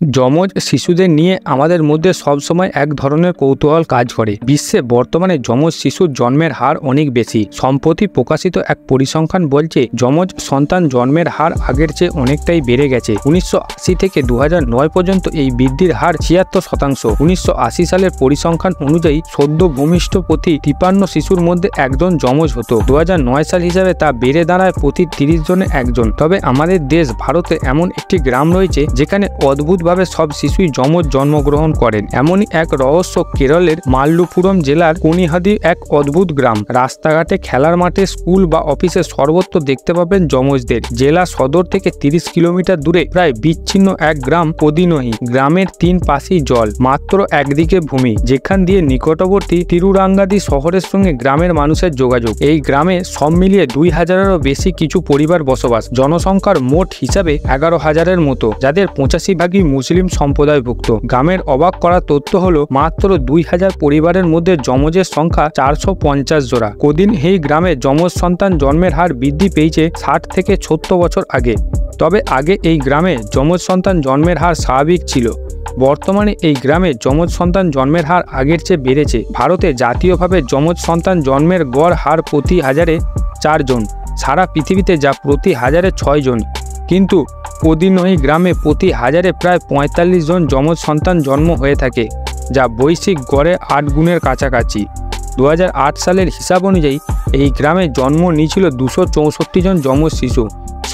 যমজ শিশুদের নিয়ে আমাদের মধ্যে সবসময় এক ধরনের কৌতূহল কাজ করে। বিশ্বে বর্তমানে যমজ শিশুর জন্মের হার অনেক বেশি। সম্প্রতি প্রকাশিত এক পরিসংখ্যান বলছে, যমজ সন্তান জন্মের হার আগের চেয়ে অনেকটাই বেড়ে গেছে। উনিশশো আশি থেকে দু হাজার নয় পর্যন্ত এই বৃদ্ধির হার ছিয়াত্তর শতাংশ। উনিশশো আশি সালের পরিসংখ্যান অনুযায়ী সদ্য ভূমিষ্ঠ প্রতি তিপান্ন শিশুর মধ্যে একজন যমজ হতো। দু হাজার নয় সাল হিসাবে তা বেড়ে দাঁড়ায় প্রতি তিরিশ জনে একজন। তবে আমাদের দেশ ভারতে এমন একটি গ্রাম রয়েছে, যেখানে অদ্ভুতভাবে ভাবে সব শিশুই যমজ জন্মগ্রহণ করেন। এমনই এক রহস্য কেরলের মাল্লুপুরম জেলার কনিহাদি এক অদ্ভুত গ্রাম। রাস্তাঘাটে খেলার মাঠে স্কুল বা অফিসে সর্বত্র দেখতে পাবেন যমজদের। জেলা সদর থেকে তিরিশ কিলোমিটার দূরে প্রায় বিচ্ছিন্ন এক গ্রাম কদিনহি গ্রামের তিন পাশেই জল, মাত্র একদিকে ভূমি। যেখান দিয়ে নিকটবর্তী তিরুরাঙ্গাদি শহরের সঙ্গে গ্রামের মানুষের যোগাযোগ। এই গ্রামে সব মিলিয়ে দুই হাজারেরও বেশি কিছু পরিবার বসবাস। জনসংখ্যার মোট হিসাবে এগারো হাজারের মতো, যাদের পঁচাশি ভাগই মুসলিম সম্প্রদায়ভুক্ত। গ্রামের অবাক করা তথ্য হলো, মাত্র দুই হাজার পরিবারের মধ্যে যমজের সংখ্যা চারশো পঞ্চাশ জোড়া। কদিন এই গ্রামে যমজ সন্তান জন্মের হার বৃদ্ধি পেয়েছে ষাট থেকে সত্তর বছর আগে। তবে আগে এই গ্রামে যমজ সন্তান জন্মের হার স্বাভাবিক ছিল। বর্তমানে এই গ্রামে যমজ সন্তান জন্মের হার আগের চেয়ে বেড়েছে। ভারতে জাতীয়ভাবে যমজ সন্তান জন্মের গড় হার প্রতি হাজারে চারজন সারা পৃথিবীতে যা প্রতি হাজারে ছয় জন। কিন্তু কদিনহি গ্রামে প্রতি হাজারে প্রায় পঁয়তাল্লিশ জন যমজ সন্তান জন্ম হয়ে থাকে, যা বৈশ্বিক গড়ে আট গুণের কাছাকাছি। দু হাজার আট সালের হিসাব অনুযায়ী, এই গ্রামে জন্ম নিয়েছিল দুশো জন যমজ শিশু।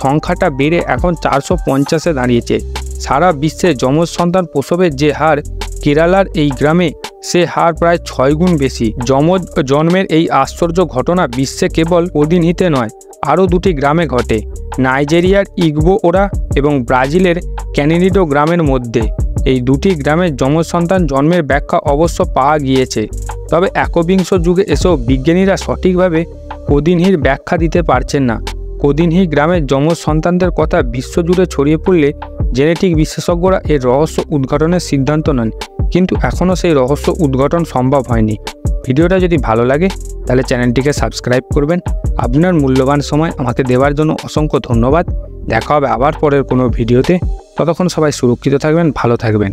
সংখ্যাটা বেড়ে এখন চারশো পঞ্চাশে দাঁড়িয়েছে। সারা বিশ্বে যমজ সন্তান প্রসবের যে হার, কেরালার এই গ্রামে সে হার প্রায় ছয় গুণ বেশি। যমজ জন্মের এই আশ্চর্য ঘটনা বিশ্বে কেবল ওদিনহিতে নয়, আরও দুটি গ্রামে ঘটে। নাইজেরিয়ার ইগবো ওরা এবং ব্রাজিলের ক্যানিডিডো গ্রামের মধ্যে। এই দুটি গ্রামের যমজ সন্তান জন্মের ব্যাখ্যা অবশ্য পাওয়া গিয়েছে। তবে একবিংশ যুগে এসেও বিজ্ঞানীরা সঠিকভাবে কদিনহির ব্যাখ্যা দিতে পারছেন না। কদিনহি গ্রামের যমজ সন্তানদের কথা বিশ্বজুড়ে ছড়িয়ে পড়লে জেনেটিক বিশেষজ্ঞরা এর রহস্য উদ্ঘাটনের সিদ্ধান্ত নেন। কিন্তু এখনও সেই রহস্য উদ্ঘাটন সম্ভব হয়নি। ভিডিওটা যদি ভালো লাগে তাহলে চ্যানেলটিকে সাবস্ক্রাইব করবেন। আপনার মূল্যবান সময় আমাকে দেওয়ার জন্য অসংখ্য ধন্যবাদ। দেখা হবে আবার পরের কোনো ভিডিওতে। ততক্ষণ সবাই সুরক্ষিত থাকবেন, ভালো থাকবেন।